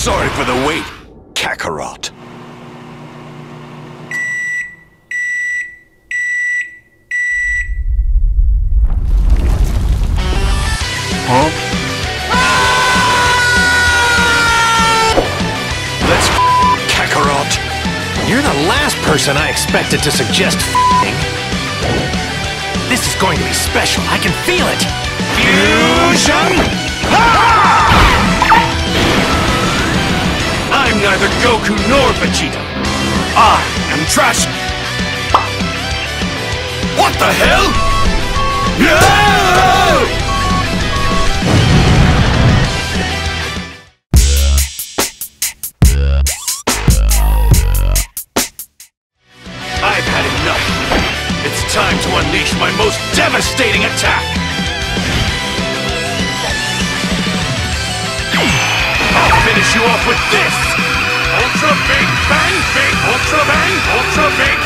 Sorry for the wait, Kakarot. Huh? Let's Kakarot. You're the last person I expected to suggest f***ing. This is going to be special. I can feel it. Fusion! Neither Goku nor Vegeta. I am Trash. What the hell? No! I've had enough. It's time to unleash my most devastating attack. I'll finish you off with this! Ultra Big